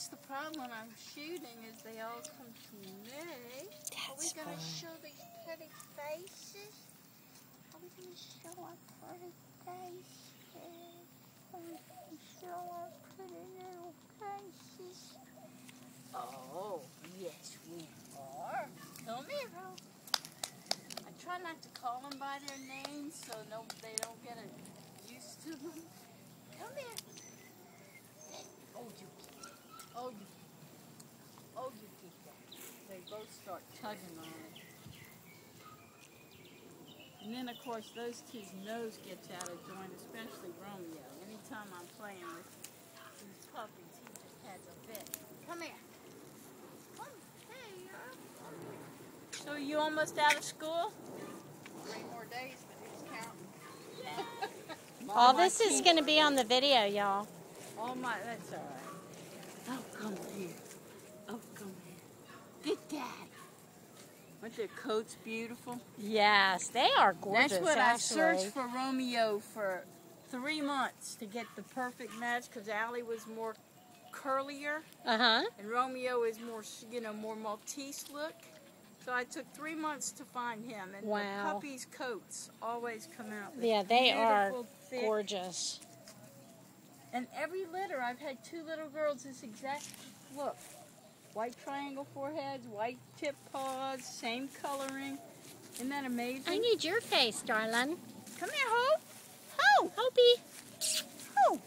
That's the problem I'm shooting is they all come to me. Are we That's going to show these pretty faces? Are we going to show our pretty faces? Are we going to show our pretty little faces? Oh, yes we are. Come here, Ro. I try not to call them by their names so no, they don't get used to them. Come here. Oh, you keep it. Oh, you Oh, you keep that. They both start tugging on it. And then, of course, those two's nose gets out of joint, especially Romeo. Anytime I'm playing with these puppies, he just has a fit. Come here. Come here. So you almost out of school? Three more days, but who's counting? Yeah. All Mom, this is going to be on the video, y'all. Oh my, that's all right. Oh, come here. Oh, come here. Get daddy. Aren't their coats beautiful? Yes, they are gorgeous. That's what I searched for Romeo for three months to get the perfect match because Allie was more curlier Uh huh. and Romeo is more, you know, more Maltese look. So I took three months to find him, and Wow. the puppies' coats always come out. Yeah, they are Gorgeous. And every litter, I've had two little girls this exact look. White triangle foreheads, white tip paws, same coloring. Isn't that amazing? I need your face, darling. Come here, Hope. Oh, Hopi. Hope.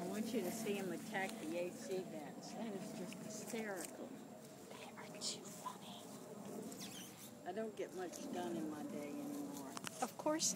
I want you to see him attack the AC vents. That is just hysterical. They are too funny. I don't get much done in my day anymore. Of course not.